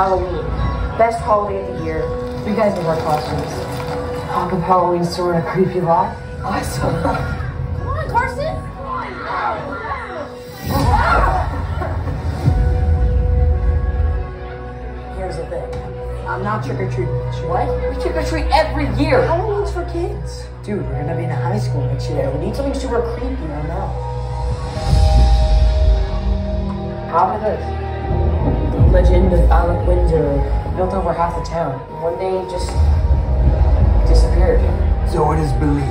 Halloween. Best holiday of the year. You guys know our costumes. Talk of Halloween store in a creepy lot. Awesome. Come on, Carson. Here's the thing. I'm not trick or treating. What? We trick or treat every year. Halloween's for kids. Dude, we're gonna be in high school next year. We need something super creepy I know. How about this? The legend of Alec Windsor built over half the town. One day, it just disappeared. So it is believed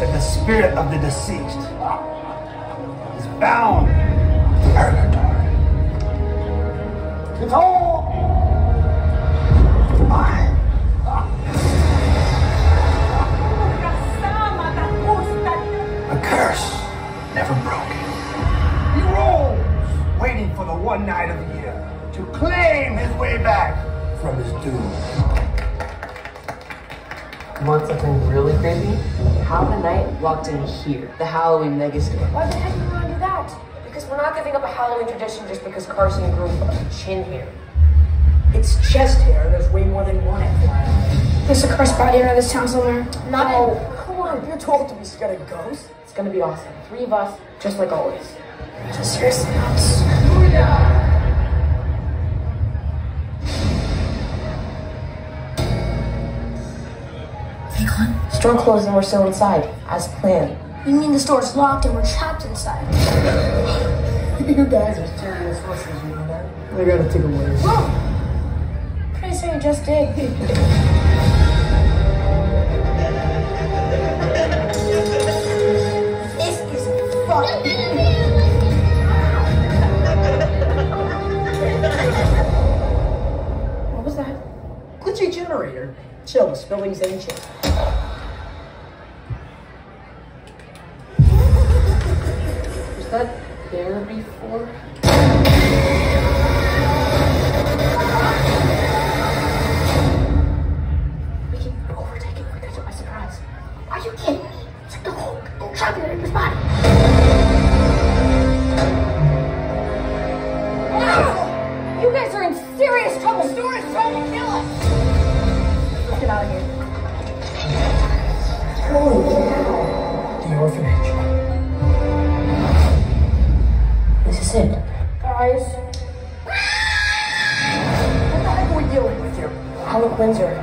that the spirit of the deceased is bound to purgatory. It's all one night of the year to claim his way back from his doom. Want something really creepy? How the Night walked in here, the Halloween megastore. Why the heck do you want to do that? Because we're not giving up a Halloween tradition just because Carson grew a chin hair. It's chest hair, and there's way more than one FYI. There's a cursed body under this town somewhere. Not oh, come on, you're told to be scared of ghosts. It's gonna be awesome. Three of us, just like always. Just seriously nuts. Oh, Store closed and we're still inside, as planned. You mean the store's locked and we're trapped inside? you guys are serious listeners, you know that? I gotta take a word. Pretty sure you just did. this Glitchy generator. Chill, spilling's ancient. Was that there before? We can overtake it because my surprise. Are you kidding me? It's like the Hulk it in his body. Serious trouble. Store is trying to kill us. Let's get out of here. The orphanage. This is it. Guys, What the heck are we dealing with here? Alec Windsor.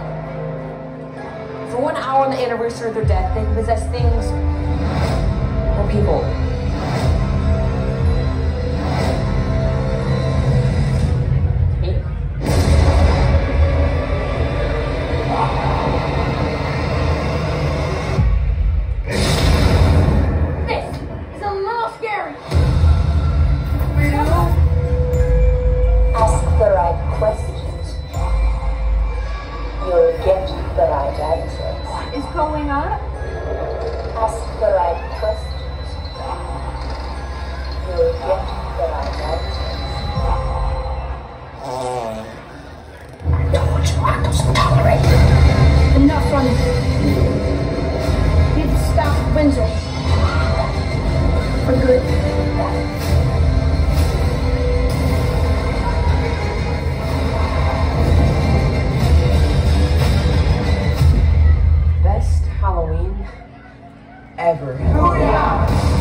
For one hour on the anniversary of their death, they possess things or people. Hallelujah.